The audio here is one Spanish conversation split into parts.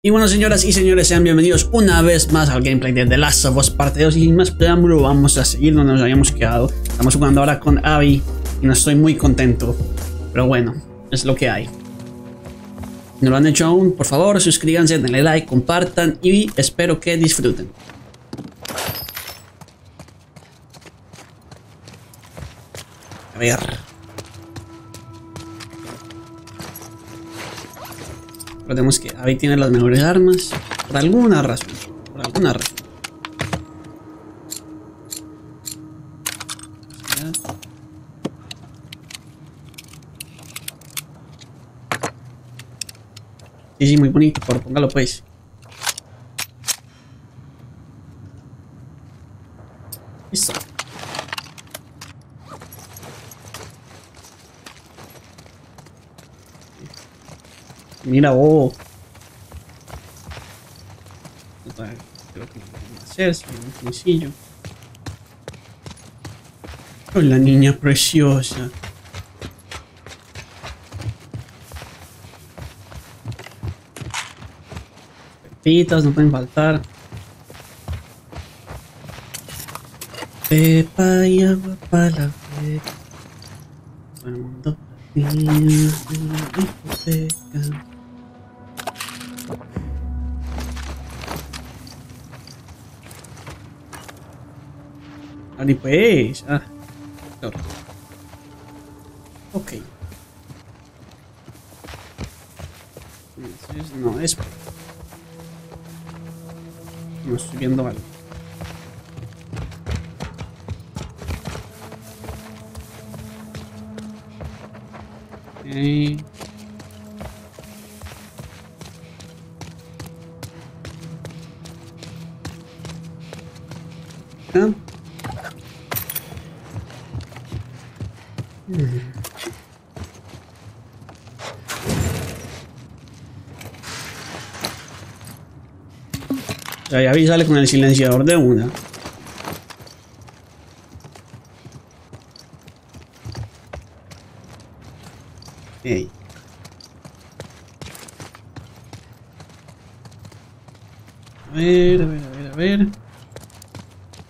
Y bueno, señoras y señores, sean bienvenidos una vez más al gameplay de The Last of Us Parte 2 y sin más preámbulo vamos a seguir donde nos habíamos quedado. Estamos jugando ahora con Abby y no estoy muy contento, pero bueno, es lo que hay. Si no lo han hecho aún, por favor, suscríbanse, denle like, compartan y espero que disfruten. A ver. Recordemos que Abby tiene las mejores armas. Por alguna razón. Por alguna razón. Sí, sí, muy bonito. Por póngalo pues. Listo. Mira, oh. Creo que a hacer, muy sencillo. La niña preciosa. Pepitas no pueden faltar. Pepa y agua para la de la hipoteca. Pues. Ah. Claro. Ok. Entonces, no es. No estoy viendo algo. Okay. Ah. O sea, ya vi sale con el silenciador de una. Ey. A ver, a ver, a ver, a ver.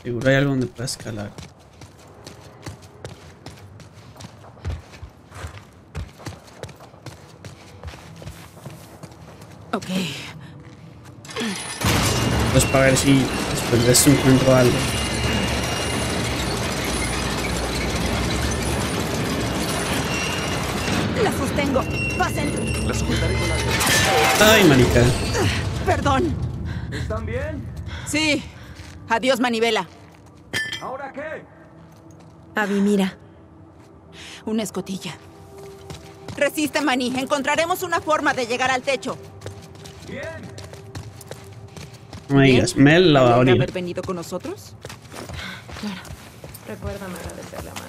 Seguro hay algo donde pueda escalar. Ok. Pues para ver si después de esto encuentro algo. La sostengo. Pasen. La sujetaré con la Ay, marica. Perdón. ¿Están bien? Sí. Adiós, manivela. ¿Ahora qué? Abby, mira. Una escotilla. Resiste, Manny. Encontraremos una forma de llegar al techo. No me digas, Mel la va a ¿Podría abrir. haber venido con nosotros? Recuérdame agradecer la mano.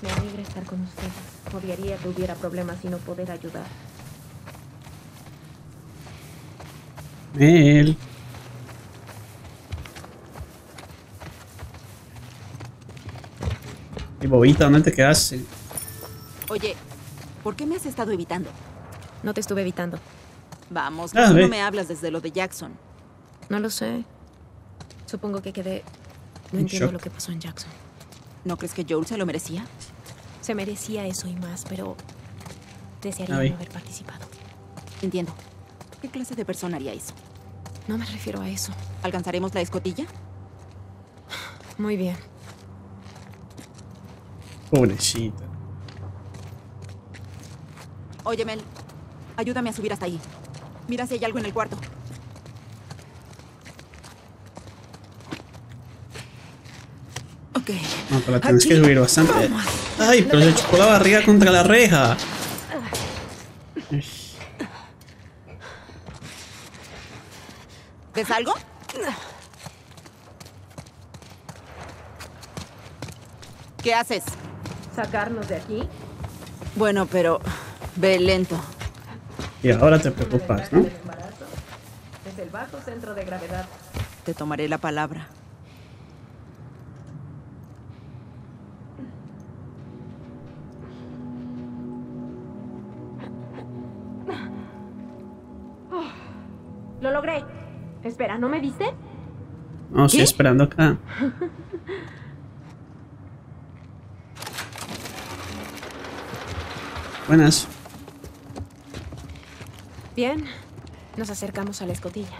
Me alegra estar con ustedes. Odiaría que hubiera problemas y no poder ayudar. Mel. Y bobita, ¿dónde te quedaste? Oye, ¿por qué me has estado evitando? No te estuve evitando. Vamos, Ah, ¿por qué ve. no me hablas desde lo de Jackson? No lo sé. Supongo que quedé... No En entiendo shock. lo que pasó en Jackson. ¿No crees que Joel se lo merecía? Se merecía eso y más, pero... Desearía no haber participado. Entiendo. ¿Qué clase de persona haría eso? No me refiero a eso. ¿Alcanzaremos la escotilla? Muy bien. Pobrecita. Oye, Mel, ayúdame a subir hasta ahí. Mira si hay algo en el cuarto. Ok. No, pero la tienes que subir bastante. Vamos. Ay, pero se chocó la barriga contra la reja. ¿Ves algo? ¿Qué haces? ¿Sacarnos de aquí? Bueno, pero ve lento. Y ahora te preocupas, ¿no? Es el bajo centro de gravedad. Te tomaré la palabra. Lo logré. Espera, ¿no me viste? No, estoy ¿Qué? esperando acá. Buenas. Bien. Nos acercamos a la escotilla.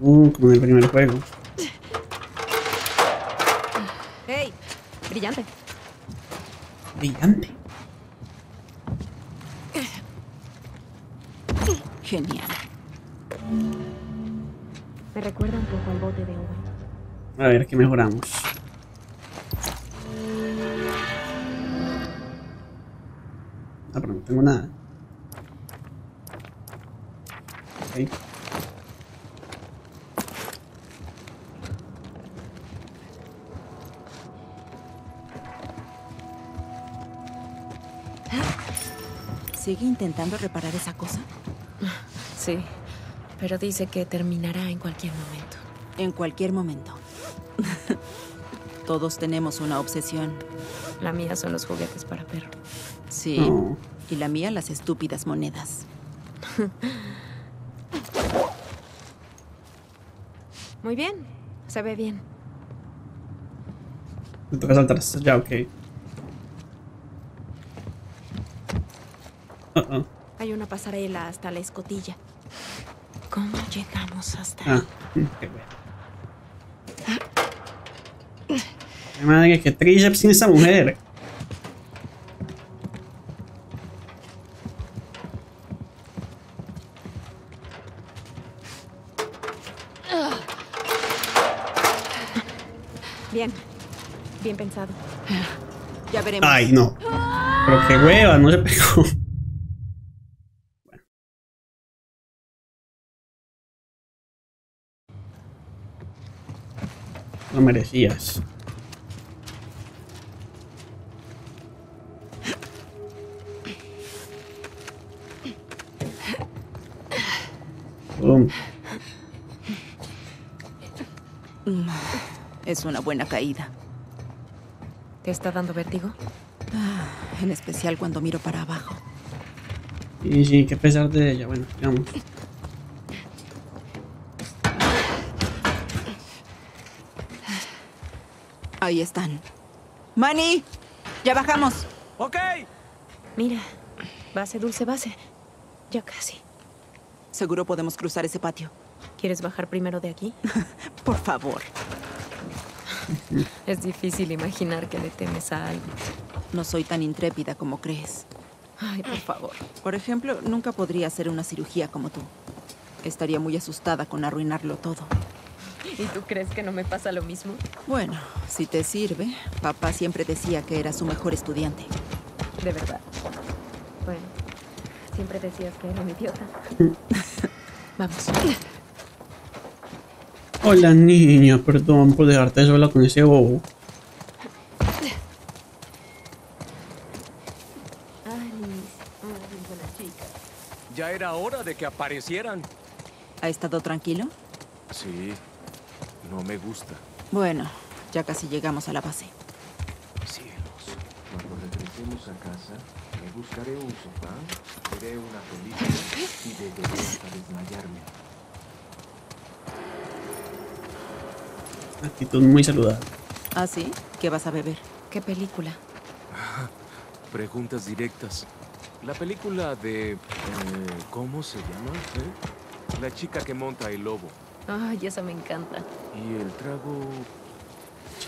Uh, como en el primer juego. ¡Hey! Brillante. Brillante. Genial. Me recuerda un poco al bote de Owen. A ver, ¿qué mejoramos? Ah, pero no tengo nada. Ok. ¿Sigue intentando reparar esa cosa? Sí. Pero dice que terminará en cualquier momento. En cualquier momento. Todos tenemos una obsesión. La mía son los juguetes para perro. Sí. No. Y la mía, las estúpidas monedas. Muy bien. Se ve bien. Me toca saltar allá, ok. Uh -oh. Hay una pasarela hasta la escotilla. ¿Cómo llegamos hasta Ah, ahí? qué bueno. Madre, qué tríceps tiene esta mujer. Pensado. Ya veremos. Ay, no. Pero qué hueva, no se pegó. Bueno. Lo merecías. Boom. Es una buena caída. ¿Te está dando vértigo? En especial cuando miro para abajo. Y sí, que pesar de ella. Bueno, digamos. Ahí están. ¡Manny! ¡Ya bajamos! Ok. Mira. Base, dulce base. Ya casi. Seguro podemos cruzar ese patio. ¿Quieres bajar primero de aquí? Por favor. Es difícil imaginar que le temes a algo. No soy tan intrépida como crees. Ay, por favor. Por ejemplo, nunca podría hacer una cirugía como tú. Estaría muy asustada con arruinarlo todo. ¿Y tú crees que no me pasa lo mismo? Bueno, si te sirve, papá siempre decía que era su mejor estudiante. De verdad. Bueno, siempre decías que era un idiota. Vamos. Hola niña, perdón por dejarte sola con ese bobo. Ya era hora de que aparecieran. ¿Ha estado tranquilo? Sí. No me gusta. Bueno, ya casi llegamos a la base. Cielos. Cuando regresemos a casa, me buscaré un sofá, veré una película y beberé hasta desmayarme. Actitud muy saludable. ¿Ah, sí? ¿Qué vas a beber? ¿Qué película? Preguntas directas. La película de... eh, ¿Cómo se llama? eh? La chica que monta el lobo. Ay, esa me encanta. Y el trago...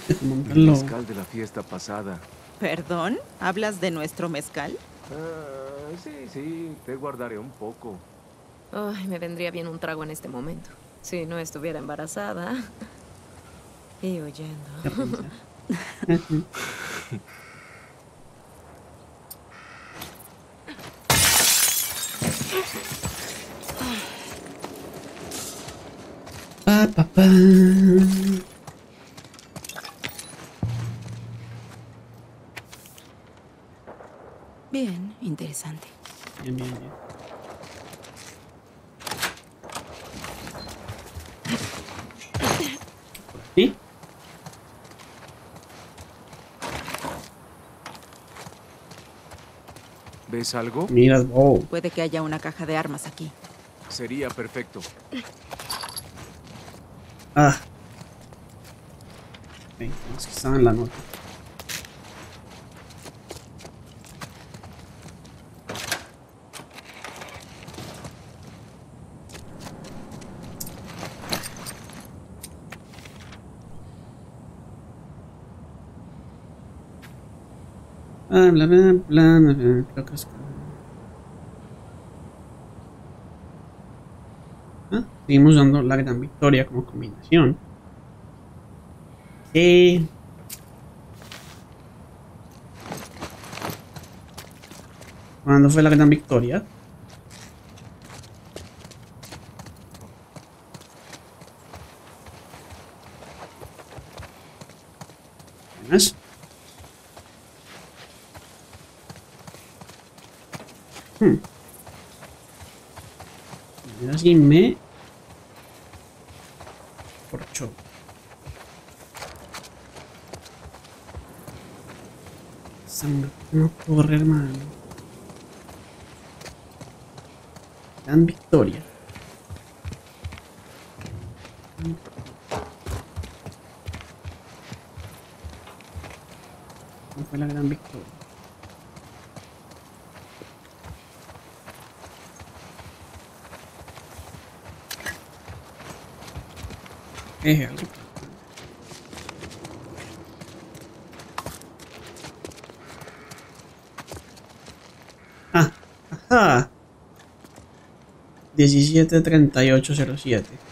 El mezcal de la fiesta pasada. ¿Perdón? ¿Hablas de nuestro mezcal? Ah, sí, sí, te guardaré un poco. Ay, me vendría bien un trago en este momento. Si no estuviera embarazada. Y pensé. Pa, pa, pa. Bien, interesante. Bien, bien, bien. ¿Sí? ¿Ves algo? Mira, oh. Puede que haya una caja de armas aquí. Sería perfecto. Ah. Ok, es que estaba en la nota. Bla, Ah, seguimos dando la gran victoria como combinación. Eh, ¿Cuándo fue la gran victoria? ¿Más? Hmm. Mira si me corchó. Sangre no corre, hermano. Gran victoria. ¿Cómo fue la gran victoria? Eh, algo. Ah, ajá. 173807.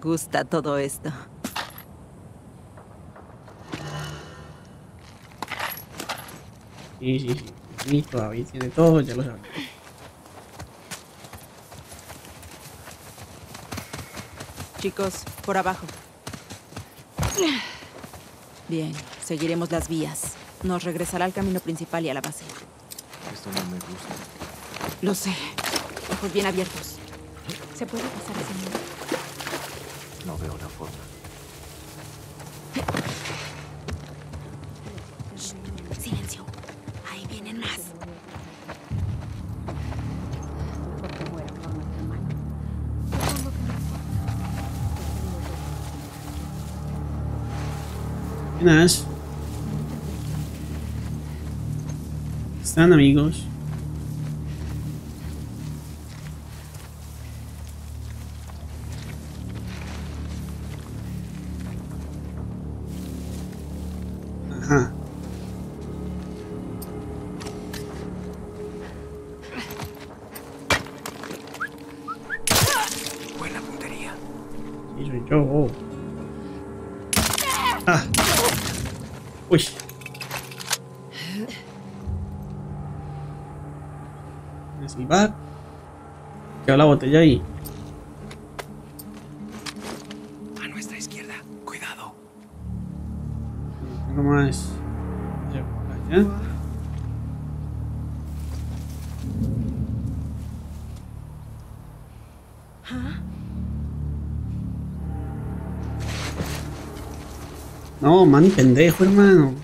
gusta todo esto. Sí, sí, sí. Y todavía tiene todo, ya lo sabes. Chicos, por abajo. Bien, seguiremos las vías. Nos regresará al camino principal y a la base. Esto no me gusta. Lo sé. Ojos bien abiertos. ¿Se puede pasar ese mundo? No veo la forma. Silencio. Ahí vienen más. Que Buenas. ¿Están amigos? Botella. A nuestra izquierda. Cuidado. No tengo más. Allá. No, man, pendejo, hermano.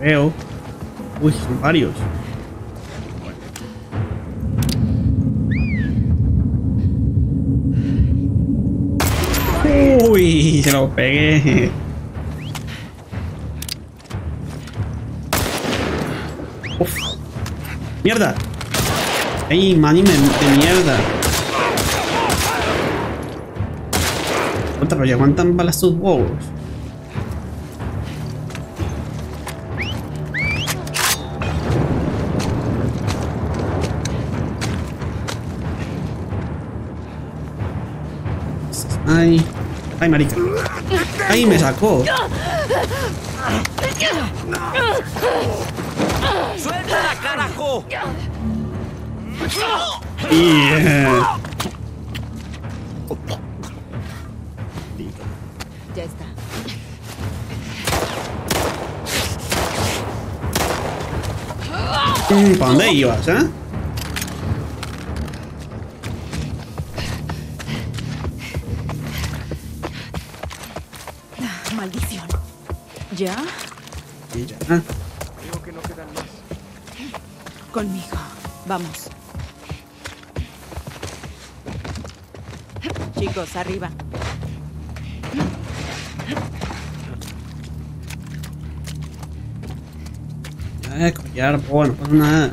Veo. Uy, son varios. Uy, se lo pegué. Uf. Mierda. Ey, mani de mierda. Puta, pero ya aguantan balas tus huevos. Ay, marica. Ay, me sacó. ¡Suéltala, carajo! Yeah. Ya está. Mm, ¿Para dónde ibas, eh? ¿Ya? Y ya. Creo que no quedan más. Conmigo. Vamos. Chicos, arriba. Ya, collar, bueno, pues nada.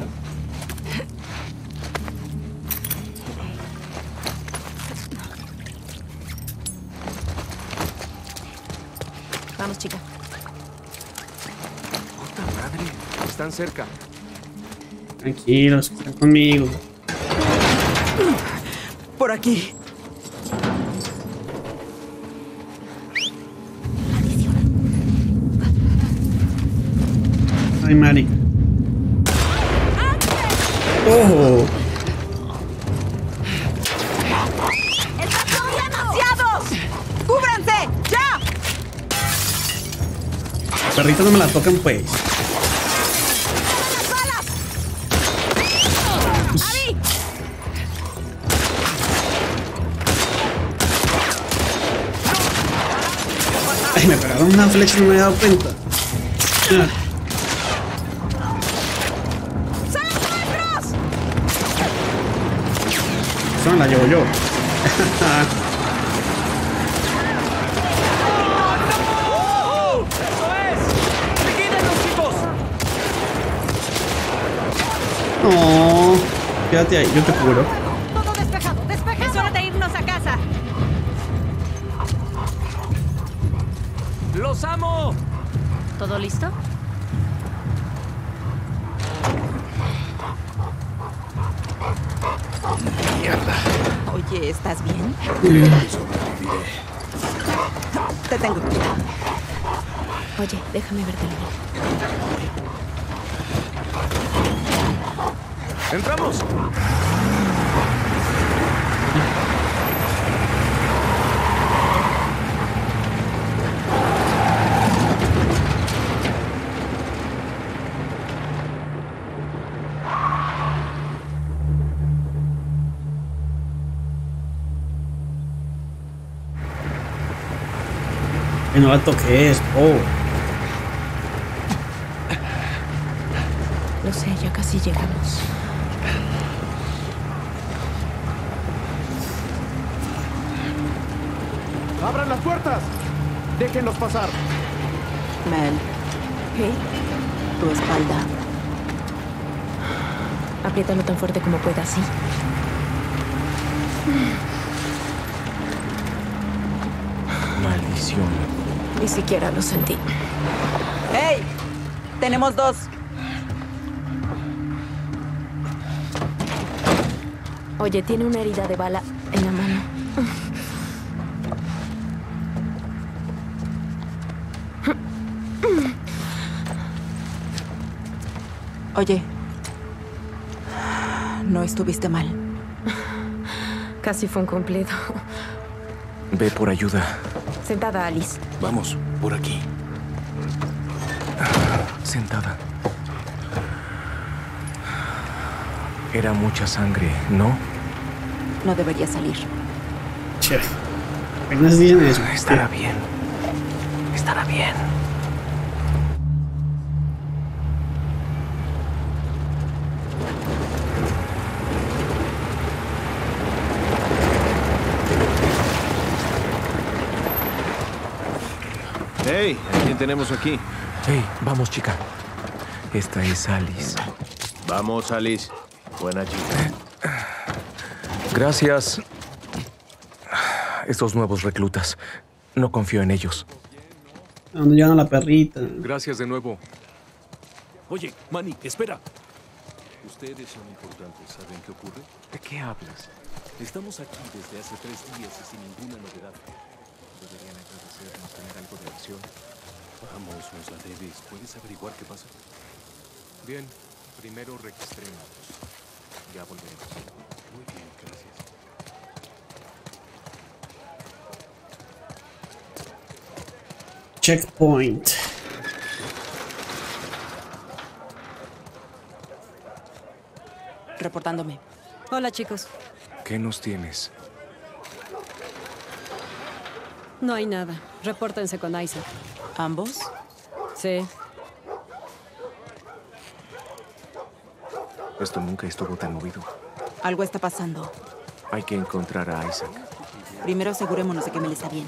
Están cerca. Tranquilos, están conmigo. Por aquí. Ay, marica. ¡Oh! ¡Son demasiados! ¡Cúbranse! ¡Ya! Perrito no me la tocan, pues. Una flecha no me había dado cuenta. ¡Son la llevo yo. No. Quédate ahí, yo te cubro. ¿Todo listo? Oye, ¿estás bien? Te tengo. Oye, déjame verte ¡Entramos! Que no la toques, oh. Lo sé, ya casi llegamos. ¡Abran las puertas! ¡Déjenlos pasar! Mel, ¿Qué? tu espalda. Apriétalo tan fuerte como puedas, ¿sí? Maldición. Ni siquiera lo sentí. ¡Hey! Tenemos dos. Oye, tiene una herida de bala en la mano. Oye. No estuviste mal. Casi fue un completo. Ve por ayuda. Sentada, Alice. Vamos, por aquí. Sentada. Era mucha sangre, ¿no? No debería salir. Eso. Estará bien. Estará bien. Hey, ¿a quién tenemos aquí? Hey, vamos, chica. Esta es Alice. Vamos, Alice. Buena chica. Gracias. Estos nuevos reclutas. No confío en ellos. ¿A dónde llevan a la perrita? Gracias de nuevo. Oye, Manny, espera. Ustedes son importantes. ¿Saben qué ocurre? ¿De qué hablas? Estamos aquí desde hace tres días y sin ninguna novedad. Deberían agradecernos tener algo de acción. Vamos, Rosa Davis. ¿Puedes averiguar qué pasa? Bien, primero registremos. Ya volveremos. Muy bien, gracias. Checkpoint. Reportándome. Hola chicos. ¿Qué nos tienes? No hay nada. Repórtense con Isaac. ¿Ambos? Sí. Esto nunca estuvo tan movido. Algo está pasando. Hay que encontrar a Isaac. Primero asegurémonos de que me les está bien.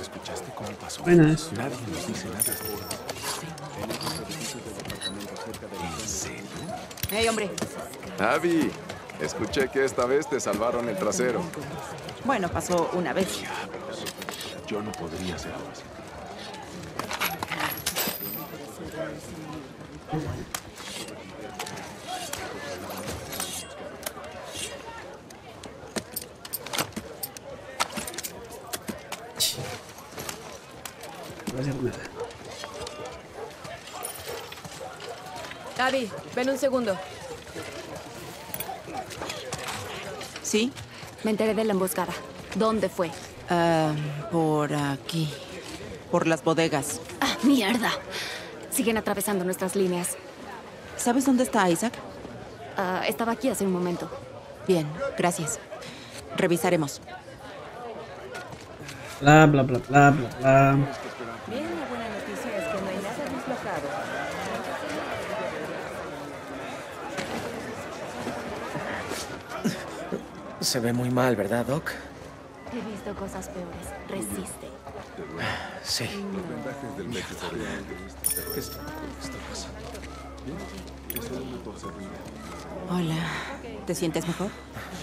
¿Escuchaste cómo pasó? Buenas. Nadie nos dice nada. ¡Hey, hombre! Abby, escuché que esta vez te salvaron el trasero. Bueno, pasó una vez. Yo no podría hacerlo así. No voy a hacer nada. Abby, ven un segundo. ¿Sí? Me enteré de la emboscada. ¿Dónde fue? Ah, por aquí. Por las bodegas. ¡Ah, mierda! Siguen atravesando nuestras líneas. ¿Sabes dónde está Isaac? Ah, estaba aquí hace un momento. Bien, gracias. Revisaremos. Bla, bla, bla, bla, bla, bla. Bien, la buena noticia es que no hay nada dislocado. Se ve muy mal, ¿verdad, Doc? He visto cosas peores. Resiste. Sí. Hola. ¿Te sientes mejor?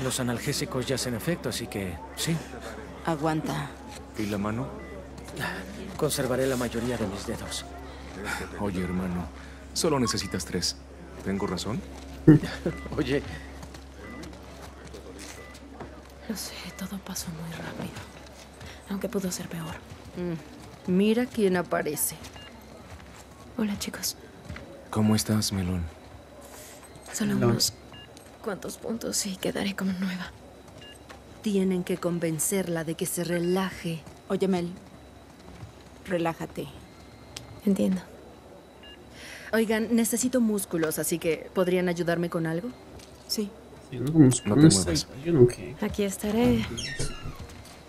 Los analgésicos ya hacen efecto, así que sí. Aguanta. ¿Y la mano? Conservaré la mayoría de mis dedos. Oye, hermano, solo necesitas tres. ¿Tengo razón? Oye, Lo sé, todo pasó muy rápido. Aunque pudo ser peor. Mira quién aparece. Hola chicos. ¿Cómo estás, Melón? Solo No. unos cuantos puntos y quedaré como nueva. Tienen que convencerla de que se relaje. Oye, Mel. Relájate. Entiendo. Oigan, necesito músculos, así que ¿podrían ayudarme con algo? Sí. No, te muevas. Aquí estaré.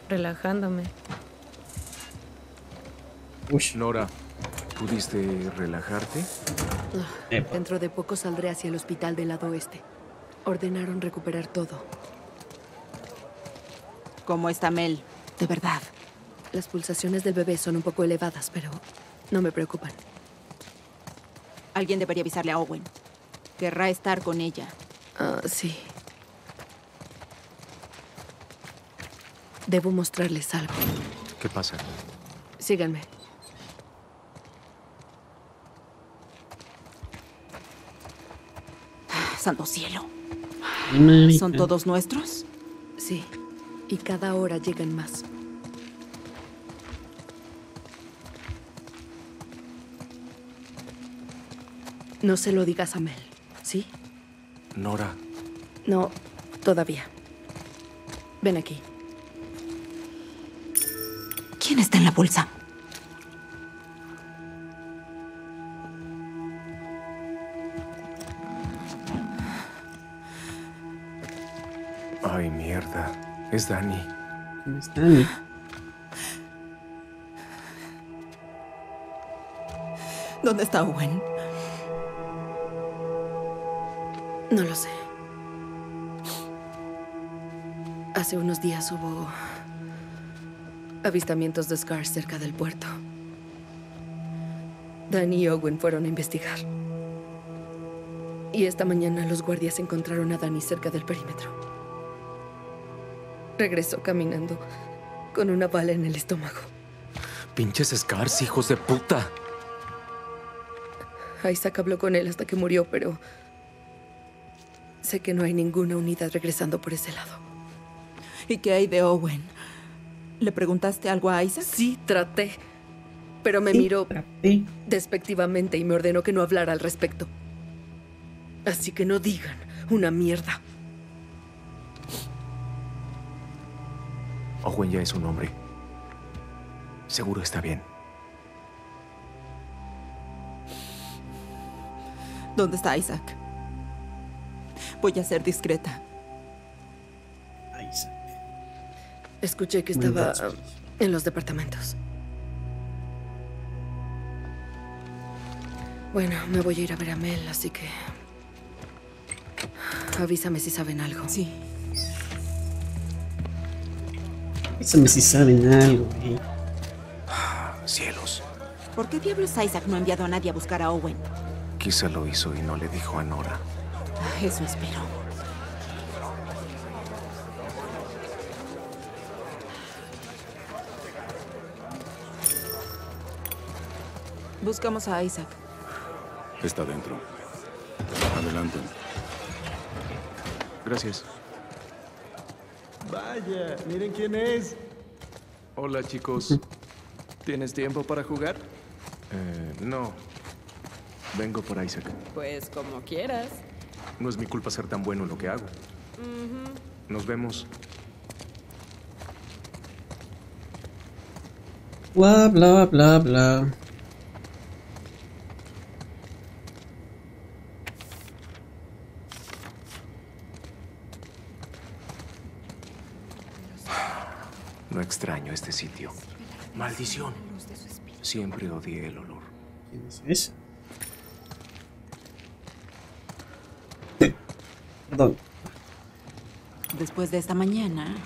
Relajándome. Uy, Nora, ¿pudiste relajarte? epa. Dentro de poco saldré hacia el hospital del lado oeste. Ordenaron recuperar todo. ¿Cómo está Mel? De verdad. Las pulsaciones del bebé son un poco elevadas, pero no me preocupan. Alguien debería avisarle a Owen. Querrá estar con ella. Ah, sí. Debo mostrarles algo. ¿Qué pasa? Síganme. Santo cielo. ¿Son todos nuestros? Sí. Y cada hora llegan más. No se lo digas a Mel, ¿sí? Nora, No, todavía. Ven aquí también está en la bolsa. Ay, mierda. Es Dani. Es Dani. ¿Dónde está Owen? No lo sé. Hace unos días hubo avistamientos de Scars cerca del puerto. Danny y Owen fueron a investigar. Y esta mañana los guardias encontraron a Danny cerca del perímetro. Regresó caminando con una bala en el estómago. Pinches Scars, hijos de puta. Isaac habló con él hasta que murió, pero sé que no hay ninguna unidad regresando por ese lado. ¿Y qué hay de Owen? ¿Le preguntaste algo a Isaac? Sí, traté. Pero me Sí, miró traté. despectivamente y me ordenó que no hablara al respecto. Así que no digan una mierda. Owen ya es un hombre. Seguro está bien. ¿Dónde está Isaac? Voy a ser discreta. Escuché que estaba en los departamentos. Bueno, me voy a ir a ver a Mel, así que... Avísame si saben algo. Sí. Avísame si saben algo, eh. Cielos. ¿Por qué diablos Isaac no ha enviado a nadie a buscar a Owen? Quizá lo hizo y no le dijo a Nora. Ah, Eso espero. Buscamos a Isaac. Está dentro. Adelante. Gracias. Vaya, miren quién es. Hola chicos. ¿Tienes tiempo para jugar? Eh, no. Vengo por Isaac. Pues como quieras. No es mi culpa ser tan bueno en lo que hago. Nos vemos. Bla, bla, bla, bla. Extraño este sitio. Maldición. Siempre odié el olor. ¿Quién es ese? Perdón. Después de esta mañana,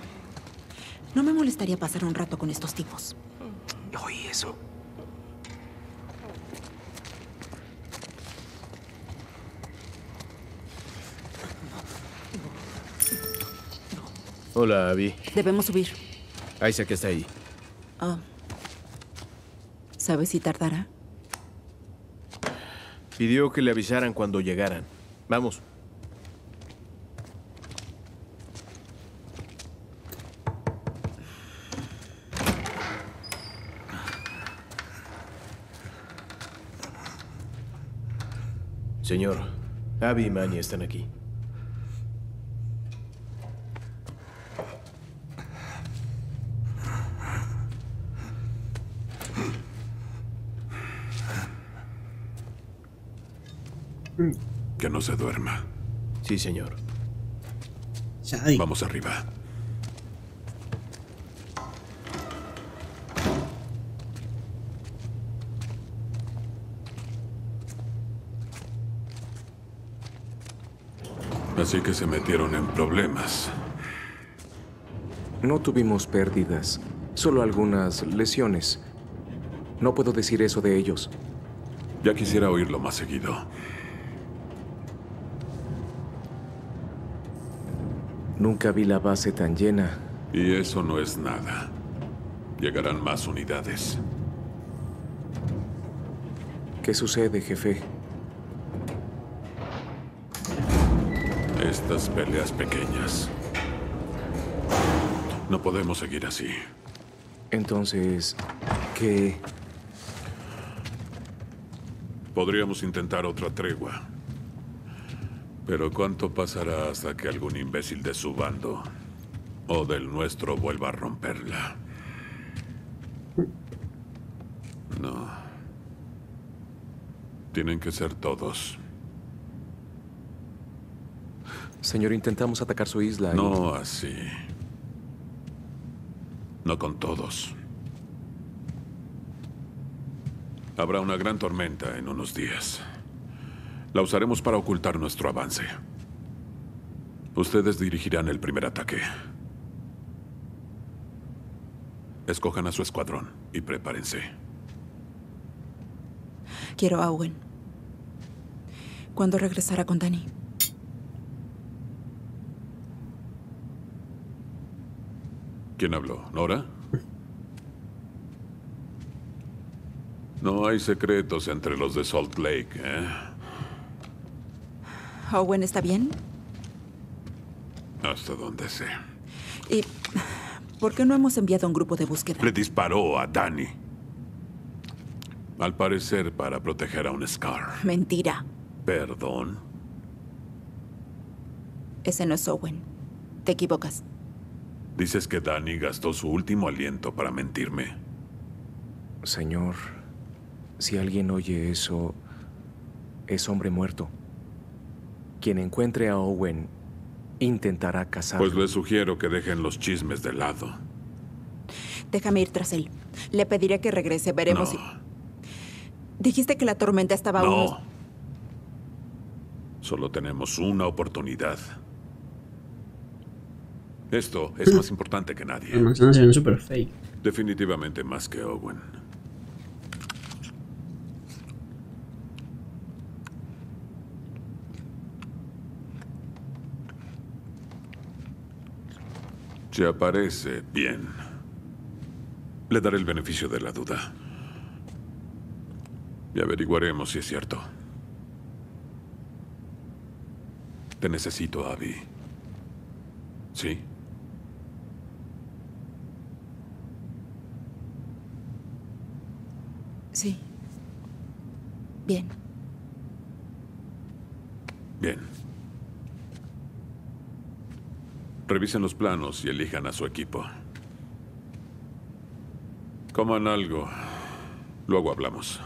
no me molestaría pasar un rato con estos tipos. Oí eso. Hola, Abby. Debemos subir. Isaac está ahí. Ah. ¿Sabes si tardará? Pidió que le avisaran cuando llegaran. Vamos. Señor, Abby y Manny están aquí. Que no se duerma. Sí, señor. Vamos arriba. Así que se metieron en problemas. No tuvimos pérdidas, solo algunas lesiones. No puedo decir eso de ellos. Ya quisiera oírlo más seguido. Nunca vi la base tan llena. Y eso no es nada. Llegarán más unidades. ¿Qué sucede, jefe? Estas peleas pequeñas. No podemos seguir así. Entonces, ¿qué? Podríamos intentar otra tregua. Pero ¿cuánto pasará hasta que algún imbécil de su bando o del nuestro vuelva a romperla? No. Tienen que ser todos. Señor, intentamos atacar su isla. y- No así. No con todos. Habrá una gran tormenta en unos días. La usaremos para ocultar nuestro avance. Ustedes dirigirán el primer ataque. Escojan a su escuadrón y prepárense. Quiero a Owen. ¿Cuándo regresará con Danny? ¿Quién habló? ¿Nora? No hay secretos entre los de Salt Lake, ¿eh? ¿Owen está bien? Hasta donde sé. ¿Y por qué no hemos enviado un grupo de búsqueda? Le disparó a Danny. Al parecer para proteger a un Scar. Mentira. Perdón. Ese no es Owen. Te equivocas. Dices que Danny gastó su último aliento para mentirme. Señor, si alguien oye eso, es hombre muerto. Quien encuentre a Owen intentará cazarlo. Pues le sugiero que dejen los chismes de lado. Déjame ir tras él. Le pediré que regrese. Veremos No. si... Dijiste que la tormenta estaba a No. unos... Solo tenemos una oportunidad. Esto es más importante que nadie. Las manzanas se ven súper fake. Definitivamente más que Owen. Si aparece, bien. Le daré el beneficio de la duda. Y averiguaremos si es cierto. Te necesito, Abby. ¿Sí? Sí. Bien. Bien. Revisen los planos y elijan a su equipo. Coman algo. Luego hablamos.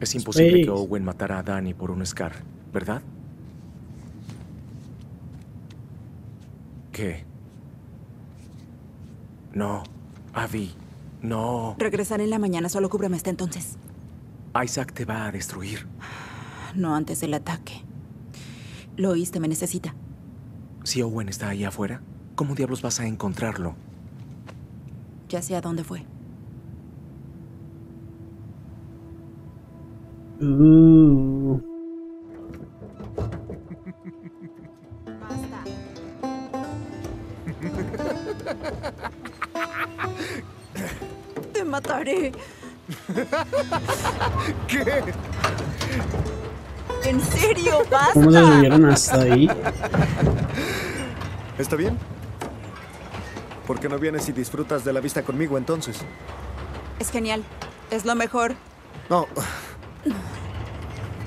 Es imposible que. Owen matara a Danny por un Scar, ¿verdad? ¿Qué? No, Abby, no. Regresaré en la mañana. Solo cúbreme hasta entonces. Isaac te va a destruir. No antes del ataque. Lo oíste, me necesita. Si Owen está ahí afuera, ¿cómo diablos vas a encontrarlo? Ya sé a dónde fue. Uh. ¿En serio? ¡Basta! ¿Cómo se subieron hasta ahí? ¿Está bien? ¿Por qué no vienes y disfrutas de la vista conmigo entonces? Es genial. Es lo mejor. No.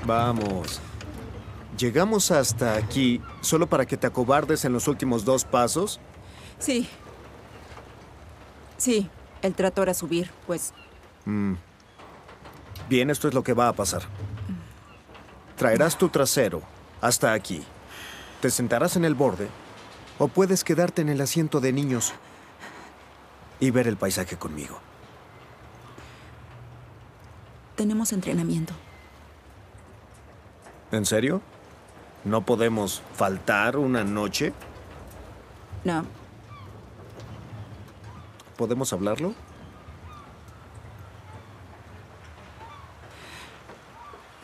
Vamos. ¿Llegamos hasta aquí solo para que te acobardes en los últimos dos pasos? Sí. Sí, el trato era subir, pues Mm. Bien, esto es lo que va a pasar. Traerás tu trasero hasta aquí. Te sentarás en el borde o puedes quedarte en el asiento de niños y ver el paisaje conmigo. tenemos entrenamiento. ¿En serio? ¿No podemos faltar una noche? No, ¿Podemos hablarlo?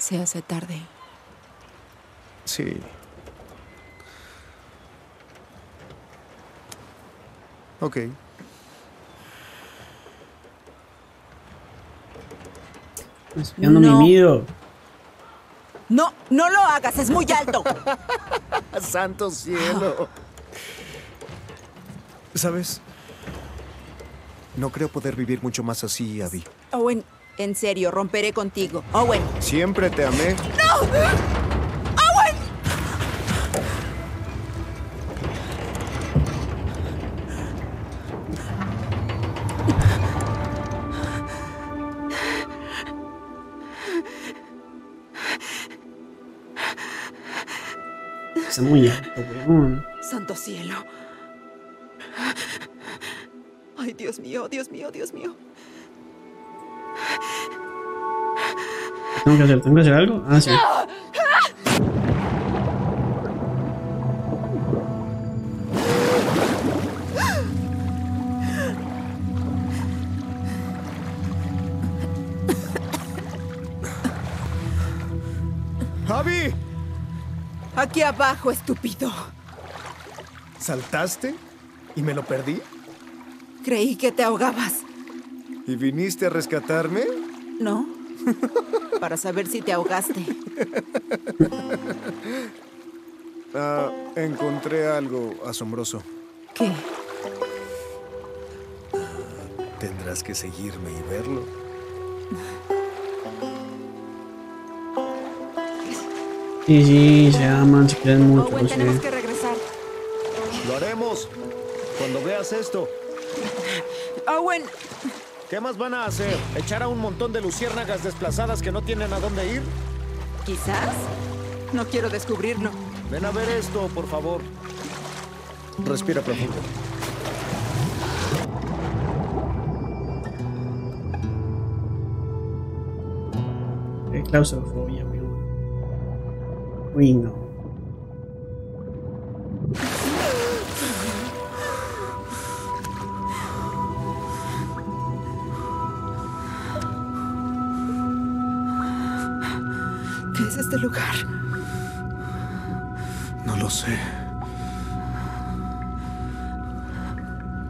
Se hace tarde. Sí. Ok. Espiando No. mi miedo. No, no lo hagas, es muy alto. ¡Santo cielo! ¿Sabes? No creo poder vivir mucho más así, Abby. Owen, en serio, romperé contigo. Owen. Siempre te amé. ¡No! ¡Owen! Muy Santo cielo. Ay, Dios mío, Dios mío, Dios mío. Tengo que hacer? ¿Tengo que hacer algo? Ah, sí. ¡Javi! Aquí abajo, estúpido. ¿Saltaste? ¿Y me lo perdí? Creí que te ahogabas. ¿Y viniste a rescatarme? ¿No? Para saber si te ahogaste. Ah, encontré algo asombroso. ¿Qué? Tendrás que seguirme y verlo. Sí, sí, se aman, se quieren mucho. Owen, sí. tenemos que regresar. Lo haremos. Cuando veas esto. Owen, ¿Qué más van a hacer? ¿Echar a un montón de luciérnagas desplazadas que no tienen a dónde ir? quizás. No quiero descubrirlo. Ven a ver esto, por favor. Respira profundo. Claustrofobia, weón. Uy, no. Lugar? No lo sé.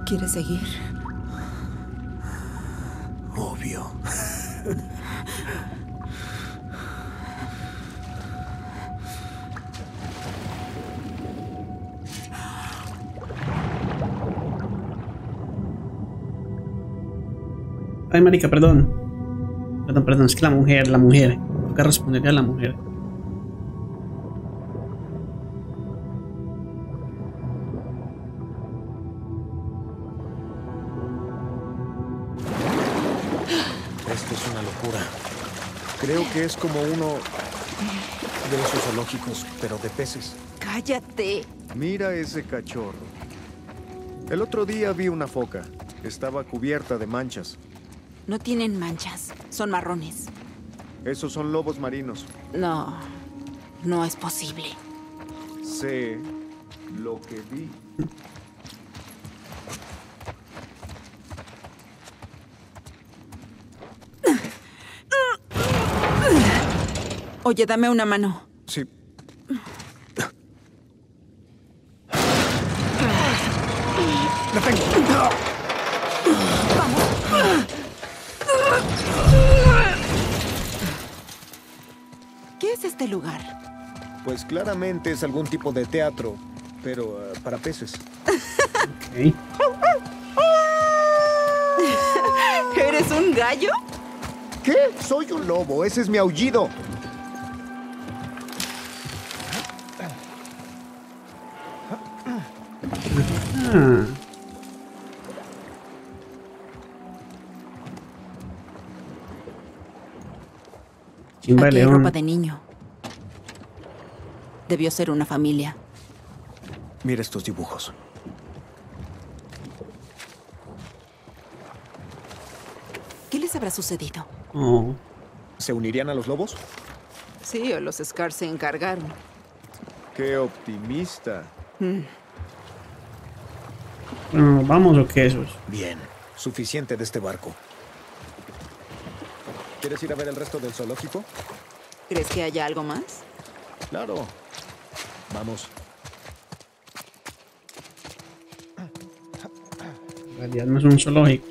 ¿Quieres seguir? Obvio. Ay, marica, perdón. Perdón, perdón, es que la mujer, la mujer. Toca responderle a la mujer. Creo que es como uno de esos zoológicos, pero de peces. Cállate. Mira ese cachorro. El otro día vi una foca. Estaba cubierta de manchas. No tienen manchas. Son marrones. Esos son lobos marinos. No. No es posible. Sé lo que vi. Oye, dame una mano. Sí. La tengo. ¿Qué es este lugar? Pues claramente es algún tipo de teatro, pero ah, para peces. ¿Eres un gallo? ¿Qué? Soy un lobo, ese es mi aullido. Ah. Chimba Aquí hay León. ropa de niño. Debió ser una familia. Mira estos dibujos. ¿Qué les habrá sucedido? Oh. ¿Se unirían a los lobos? Sí, o los Scars se encargaron. Qué optimista. Mm. Bueno, ¿vamos o qué esos? Bien, suficiente de este barco. ¿Quieres ir a ver el resto del zoológico? ¿Crees que haya algo más? Claro. Vamos. En realidad no es un zoológico.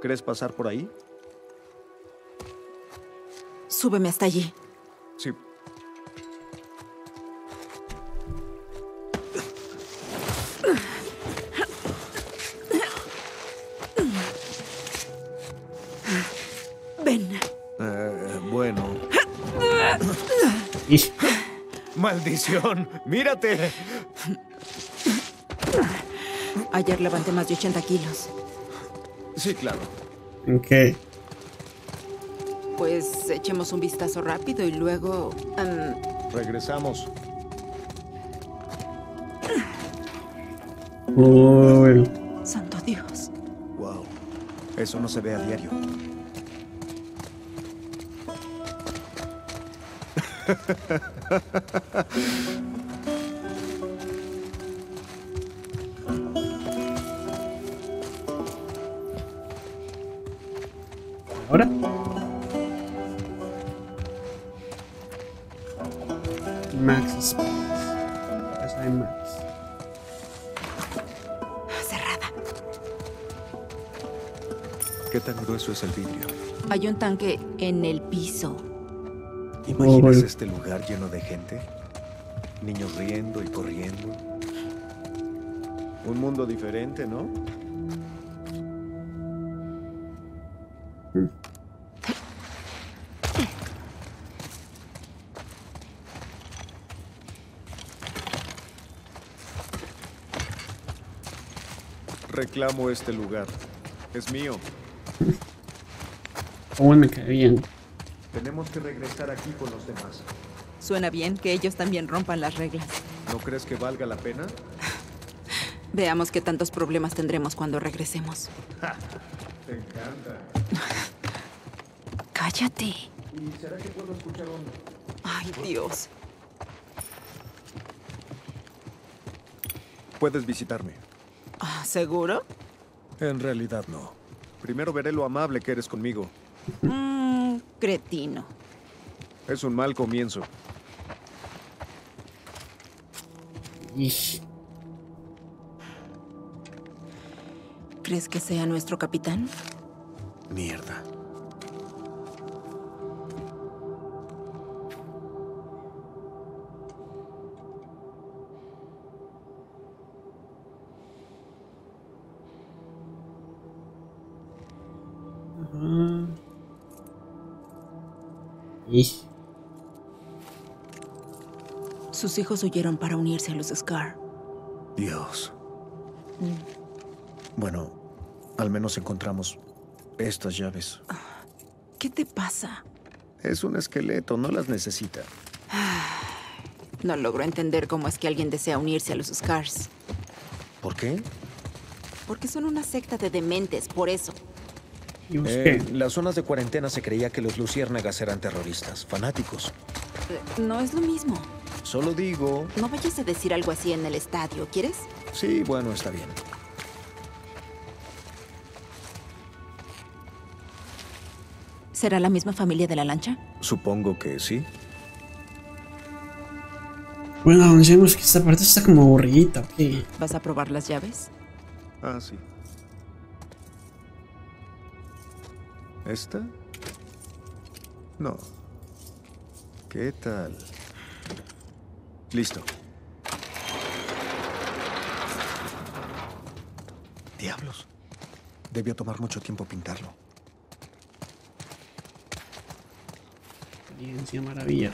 ¿Crees pasar por ahí? Súbeme hasta allí. ¡Maldición! ¡Mírate! Ayer levanté más de 80 kilos. Sí, claro. ¿En qué? Pues echemos un vistazo rápido y luego... em, Regresamos. Uy. Santo Dios. Wow. Eso no se ve a diario. ¿Ahora? Max Space. De Max. Cerrada. ¿Qué tan grueso es el vidrio? Hay un tanque en el piso. ¿Imaginas este lugar lleno de gente? Niños riendo y corriendo. Un mundo diferente, ¿no? Reclamo este lugar. Es mío. Owen me cae bien. Tenemos que regresar aquí con los demás. Suena bien que ellos también rompan las reglas. ¿No crees que valga la pena? Veamos qué tantos problemas tendremos cuando regresemos. Te encanta. Cállate. ¿Y será que puedo escuchar un... Ay, Dios. Puedes visitarme. Ah, ¿Seguro? En realidad no. Primero veré lo amable que eres conmigo. Mmm, cretino. Es un mal comienzo. Ish. ¿Crees que sea nuestro capitán? Mierda. Sus hijos huyeron para unirse a los Scar. Dios. Bueno, al menos encontramos estas llaves. ¿Qué te pasa? Es un esqueleto, no las necesita. No logro entender cómo es que alguien desea unirse a los Scars. ¿Por qué? Porque son una secta de dementes, por eso. ¿Y Eh, las zonas de cuarentena se creía que los luciérnagas eran terroristas, fanáticos. Eh, No es lo mismo. Solo digo... No vayas a decir algo así en el estadio, ¿quieres? Sí, bueno, está bien. ¿Será la misma familia de la lancha? Supongo que sí. Bueno, avancemos que esta parte está como aburridita, ok. ¿Vas a probar las llaves? Ah, sí. ¿Esta? No. ¿Qué tal? Listo. Diablos. Debió tomar mucho tiempo pintarlo. Experiencia maravilla.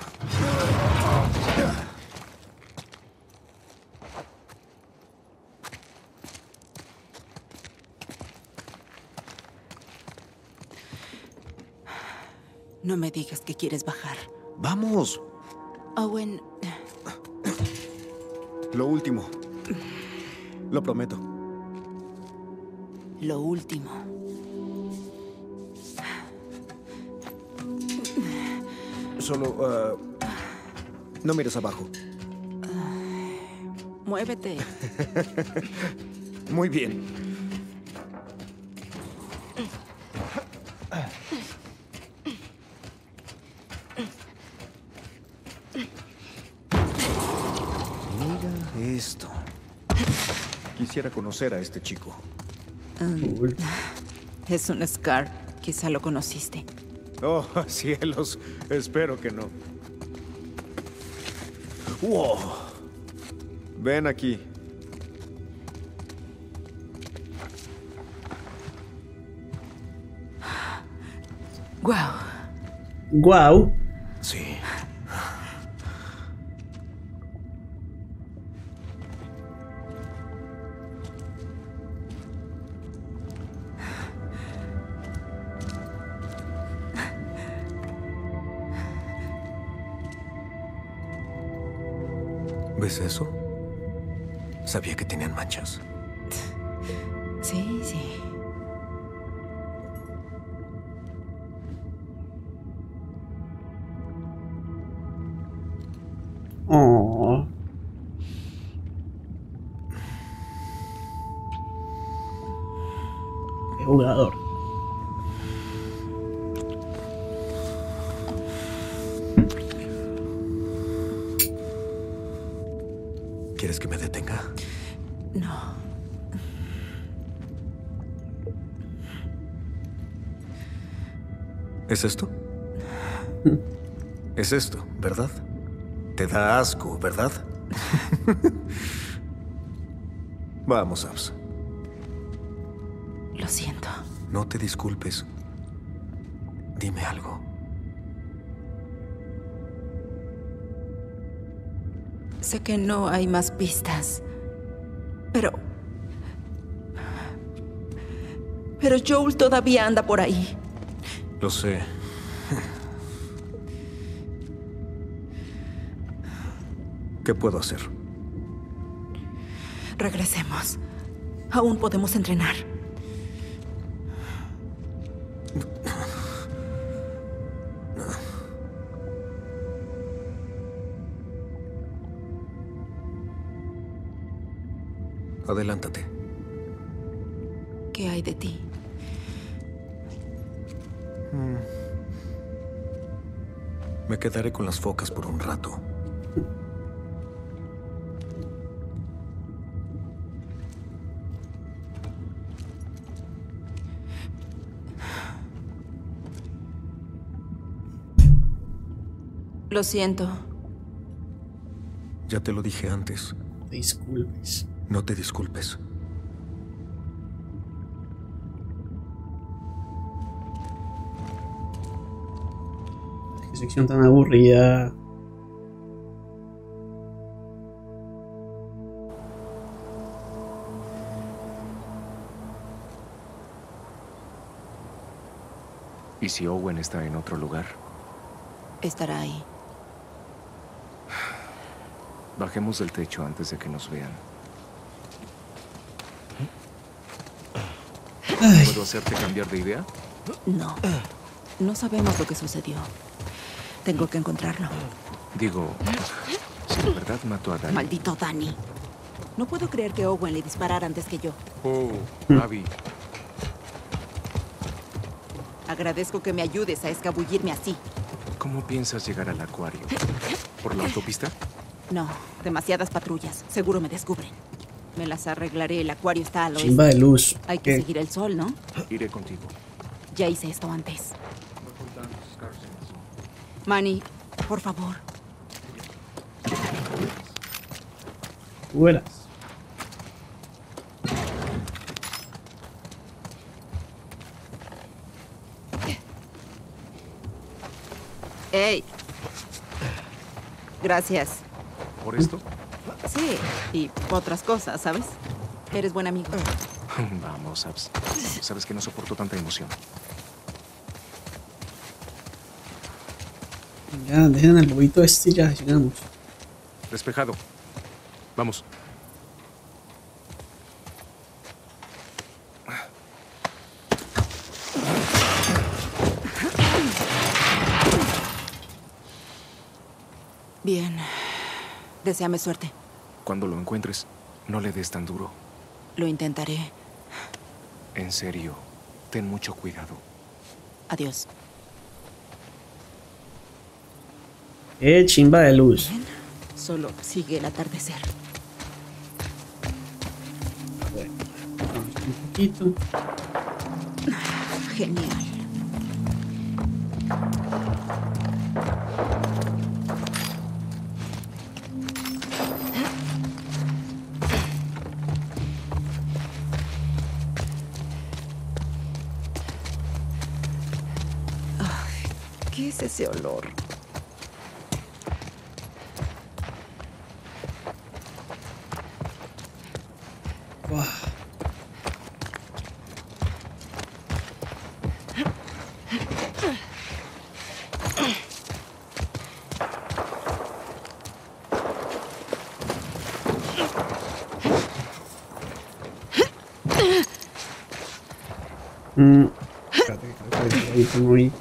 No me digas que quieres bajar. ¡Vamos! Owen, Lo último. Lo prometo. lo último. Solo... ah, no mires abajo. Muévete. Muy bien. Mira esto. Quisiera conocer a este chico. Es un Scar. Quizá lo conociste. Oh, cielos. Espero que no. ¡Wow! Ven aquí. Guau. Guau. Sabía que tenían manchas. Sí, sí. Oh. Qué jugador. ¿Quieres que me detenga? No. ¿Es esto? Es esto, ¿verdad? Te da asco, ¿verdad? Vamos, Abs. Lo siento. No te disculpes. Dime algo. Sé que no hay más pistas. Pero... Pero Joel todavía anda por ahí. Lo sé. ¿Qué puedo hacer? Regresemos. Aún podemos entrenar. Me quedaré con las focas por un rato. Lo siento. Ya te lo dije antes. Disculpes. No te disculpes. Sección tan aburrida. ¿Y si Owen está en otro lugar? Estará ahí. Bajemos del techo antes de que nos vean. ¿Puedo hacerte cambiar de idea? No. No sabemos lo que sucedió. Tengo que encontrarlo. Digo, si de verdad mató a Danny. Maldito Danny. No puedo creer que Owen le disparara antes que yo. Oh, Abby. Agradezco que me ayudes a escabullirme así. ¿Cómo piensas llegar al acuario? ¿Por la autopista? No, demasiadas patrullas. Seguro me descubren. Me las arreglaré. El acuario está al oeste. Chimba de luz. Hay que ¿Qué? seguir el sol, ¿no? Iré contigo. Ya hice esto antes. Manny, por favor. Fuera. ¡Ey! Gracias. ¿Por esto? Sí, y otras cosas, ¿sabes? Eres buen amigo. Vamos, Abs. Sabes que no soporto tanta emoción. Ya, dejen el bobito este y ya llegamos. Despejado. Vamos. Bien. Deseame suerte. Cuando lo encuentres, no le des tan duro. Lo intentaré. En serio, ten mucho cuidado. Adiós. Eh, chimba de luz. Solo sigue el atardecer. Un poquito. Genial. ¿Qué es ese olor? Buah. Mm, espérate, que creo que ahí tengo ahí.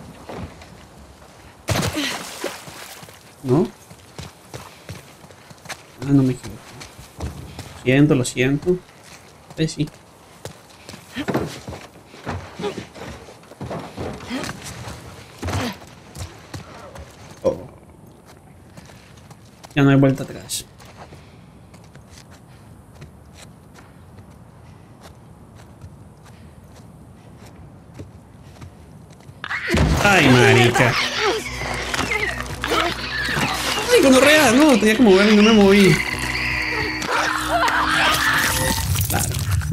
¿No? Ah, no me equivoco. Lo lo siento. Sí. Oh. Ya no hay vuelta atrás. Ay, marica. Ay, gonorrea, no, tenía que moverme, no me moví.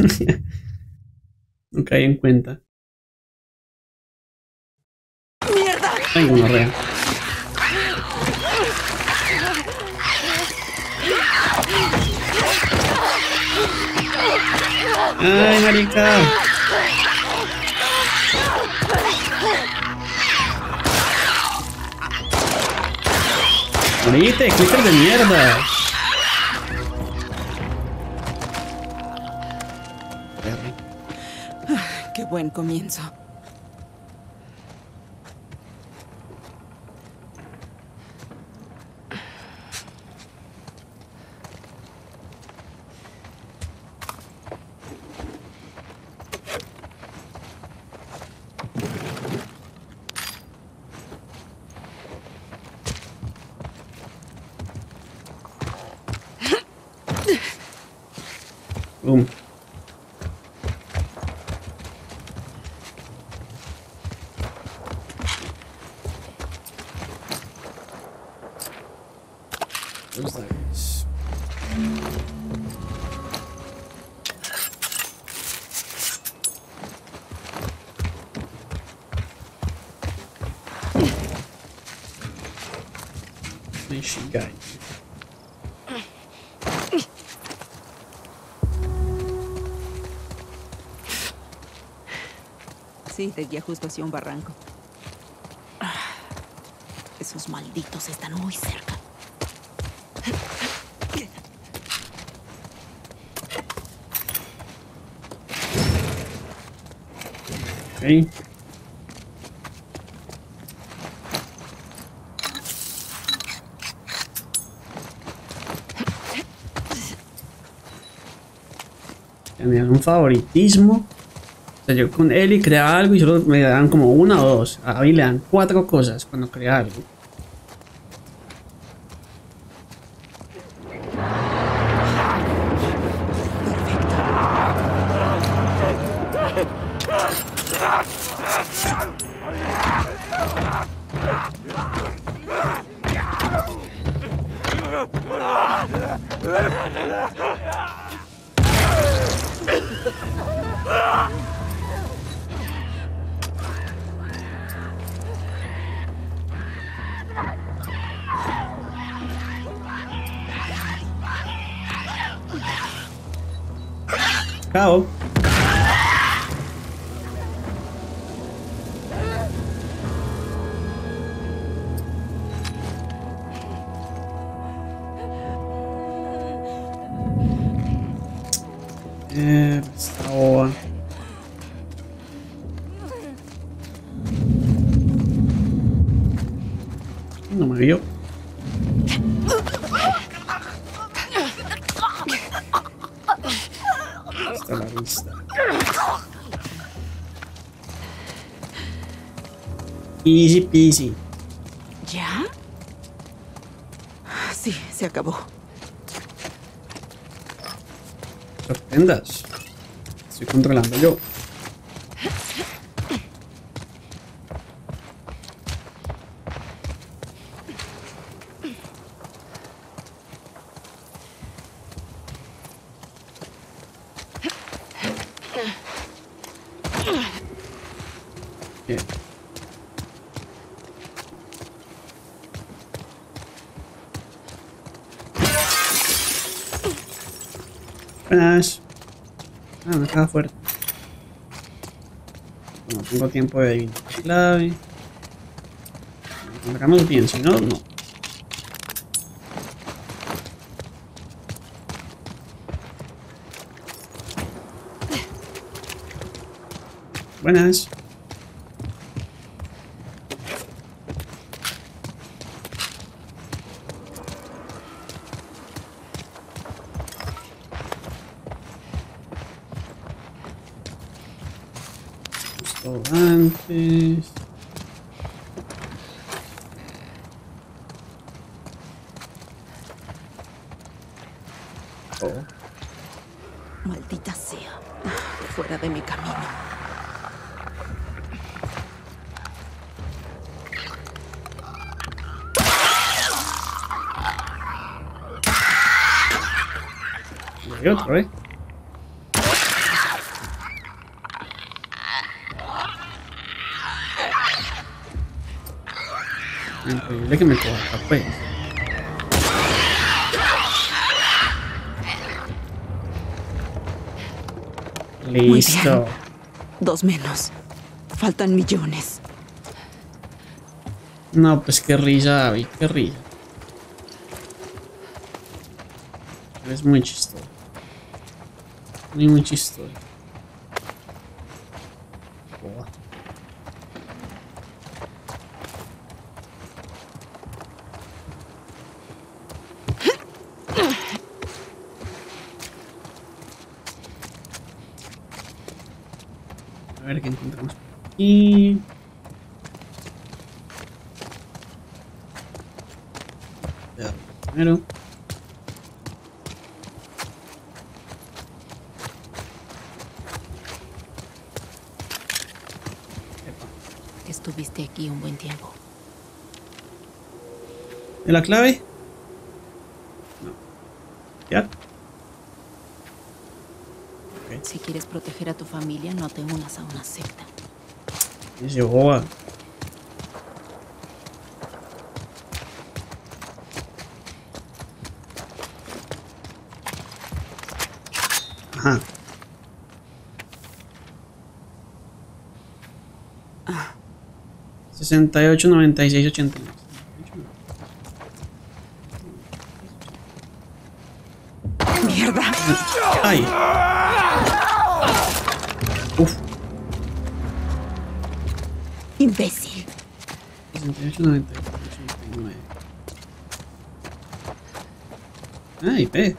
no caí en cuenta. ¡Mierda! Ay, gonorrea. Ay, marica. Morite, clicker de mierda. Buen comienzo. Te guía justo hacia un barranco. Ah, Esos malditos están muy cerca. Un favoritismo. O sea, yo con Eli crea algo y solo me dan como una o dos. A Abby le dan cuatro cosas cuando crea algo. Chao. Easy peasy. ¿Ya? Sí, se acabó. Sorprendas. Estoy controlando yo. Bien. Buenas. Ah, me estaba fuerte. No tengo tiempo de adivinar la clave. Encontramos bien, si no, no. Buenas. Restaurantes. Oh. Maldita sea. Fuera de mi camino. Y otro, ¿eh? Increíble que me coja, pues. Muy Listo. bien. Dos menos. Faltan millones. No, pues qué risa, David, qué risa. Es muy chistoso. Muy, muy chistoso. Buah. A ver qué encontramos por aquí. Primero. Estuviste aquí un buen tiempo. ¿De la clave? No. ¿Ya? Si quieres proteger a tu familia, no te unas a una secta. Dice boba. Ajá. Sesenta y ocho, noventa y seis, ochenta. ¡Mierda! ¡Ay! Uf. ¡Imbécil! 68, 98, 89. Ah, IP.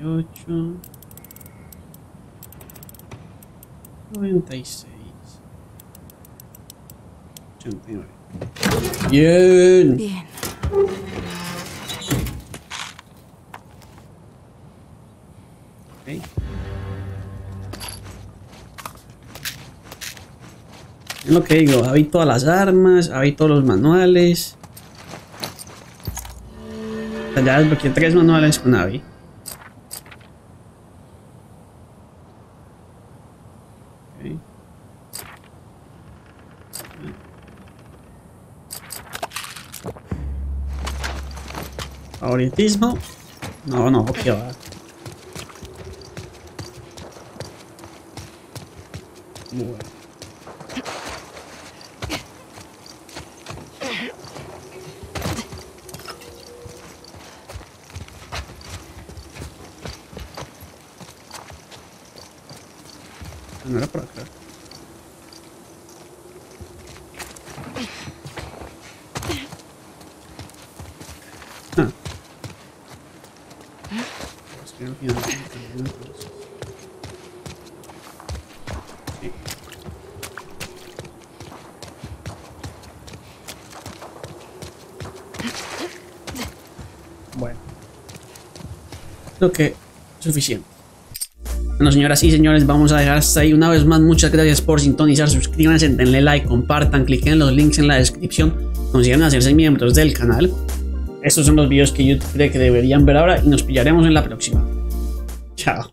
98, 96, 89. Bien. Bien. Okay. Es lo que digo, habí todas las armas, habí todos los manuales. Ya desbloqueé tres manuales con Avi. Favoritismo. No, no, que va. Creo que suficiente. Bueno, señoras y señores, vamos a dejar hasta ahí. Una vez más, muchas gracias por sintonizar. Suscríbanse, denle like, compartan, cliquen en los links en la descripción. Consigan hacerse miembros del canal. Estos son los videos que YouTube cree que deberían ver ahora y nos pillaremos en la próxima. Chao.